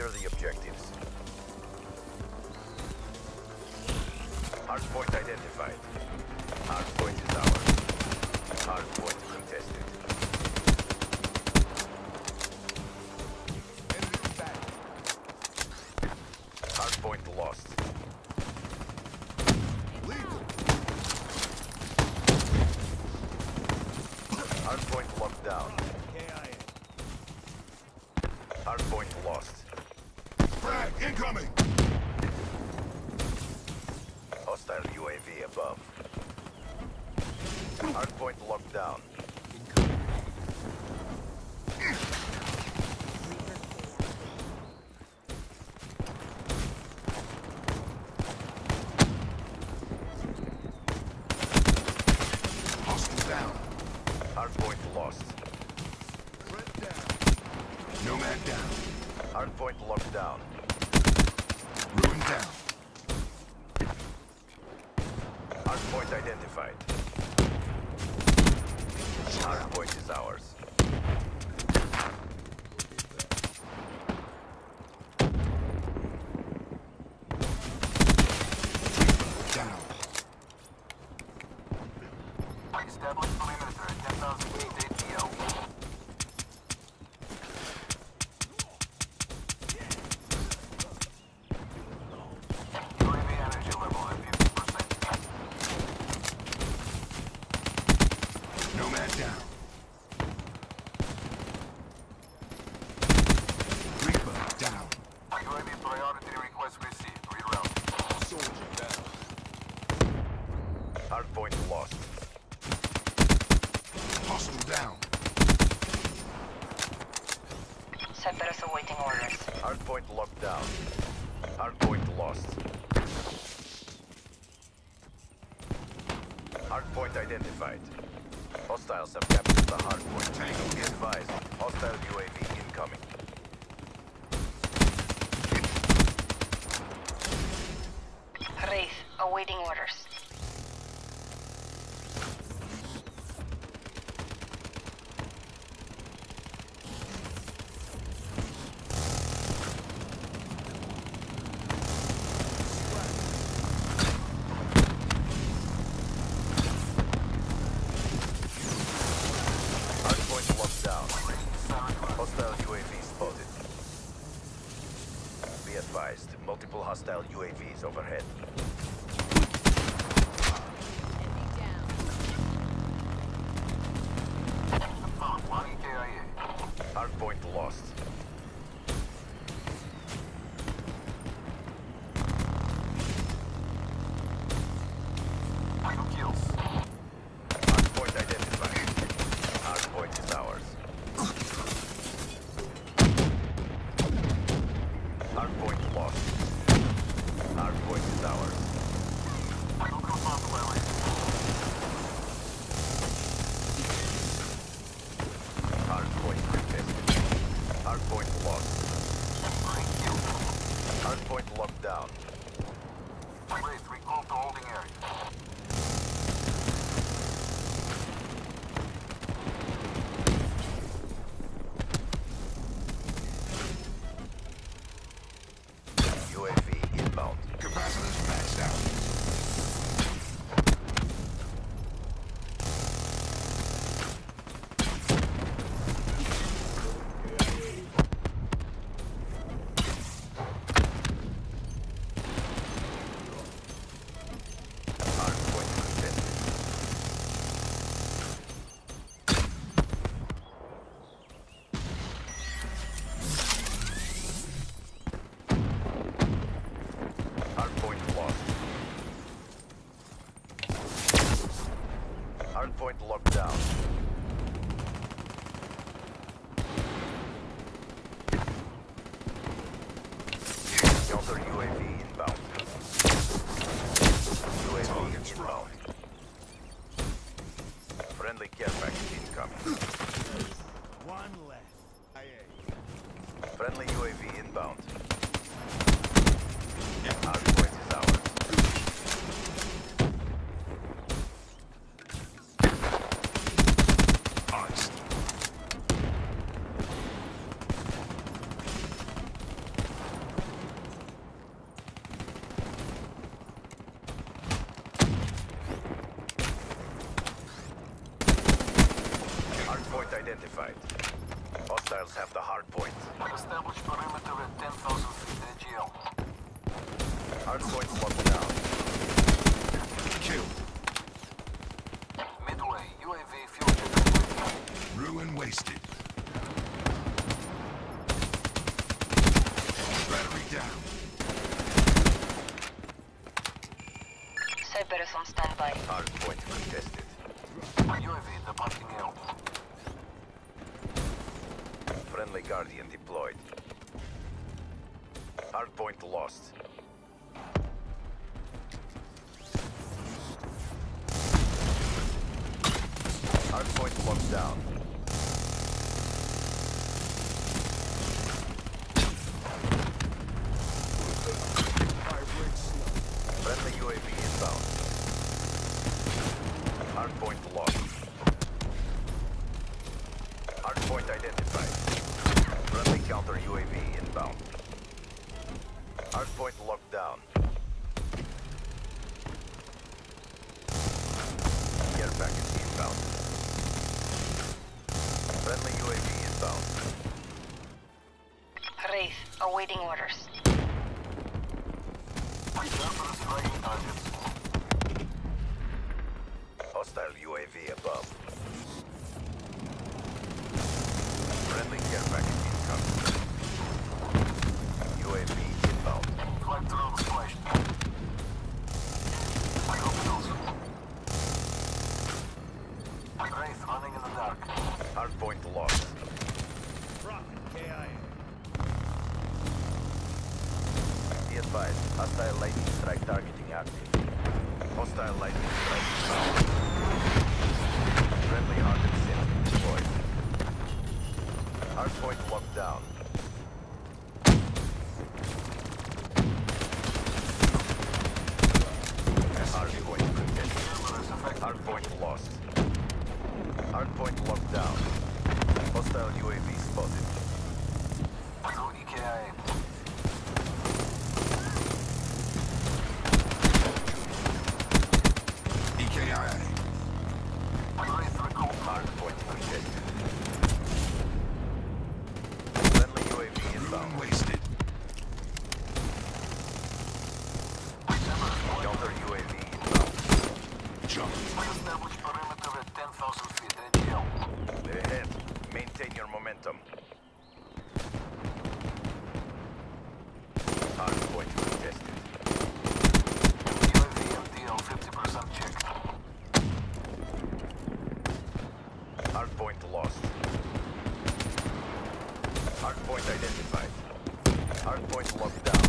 Secure the objectives. Hardpoint identified. Hardpoint is ours. Hardpoint contested. Hardpoint lost. Hardpoint locked down. Hardpoint lost. Incoming! Hostile UAV above. Hardpoint locked down. Hostile down. Hardpoint lost. Nomad down. Hardpoint locked down. Ruin down. Hardpoint identified. Hardpoint is ours. Down. Establish perimeter at 10,000 feet AGL. UAV energy level at 50%. Nomad down. Reaper down. UAV priority request received. Reroute. Soldier down. Hardpoint lost. Hostile down. Cerberus awaiting orders. Hardpoint locked down. Hardpoint lost. Hardpoint identified. Hostiles have captured the hardpoint. Tango, overhead. Hardpoint. Three. Hardpoint locked down. Friendly UAV inbound. Yeah. Our point is ours. Ours. Our point identified. Hostiles have the hard point. Establish perimeter at 10,000 feet AGL. Hard point locked down. Kill. Midway, UAV fuel check. Ruin wasted. Battery down. Cyber on standby. Hard point contested. UAV departing Friendly Guardian deployed. Hard point lost. Hard point locked down. Friendly UAV inbound. Wraith, awaiting orders. Cerberus striking targets. Hostile UAV above. Advised, hostile lightning strike targeting active. Hostile lightning strike inbound. Friendly hardened sim deployed. Hard point locked down. Hard point contested. Cerberus effective. Hard point lost. Hard point locked down. Hostile UAV spotted. Through EKIA. EKIA. Wraith recall. Hard point contested. Friendly UAV Ruin inbound. wasted. Cerberus Counter UAV inbound. Jump. Establish perimeter at 10,000 feet AGL. Ahead. Maintain your momentum. Hard contested. UAV MDL 50% check. Hard lost. Hard identified. Hard point locked down.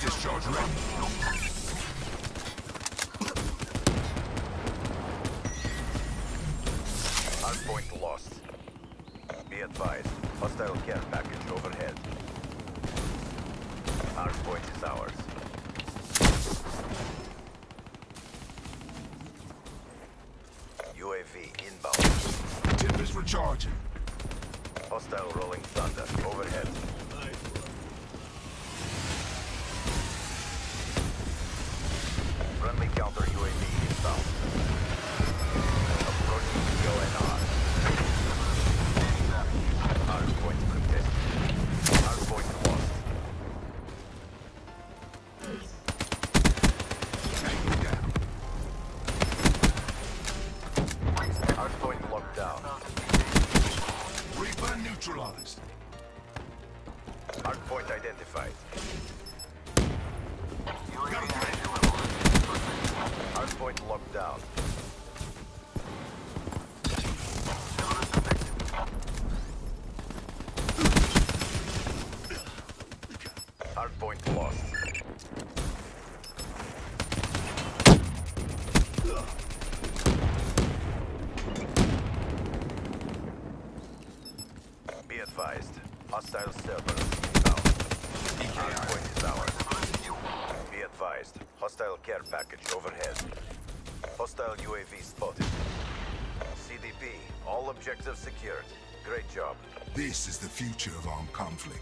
Discharge ready. Hostile care package overhead. Hard point is ours. UAV inbound. Tip is recharging. Hostile rolling thunder overhead. Neutralized. Hard point identified. UAV available. Hard point locked down. Cerberus effective. Hard point lost. Be advised, hostile server inbound. Hard EKIA. point is ours. Be advised, hostile care package overhead. Hostile UAV spotted. CDP, all objectives secured. Great job. This is the future of armed conflict.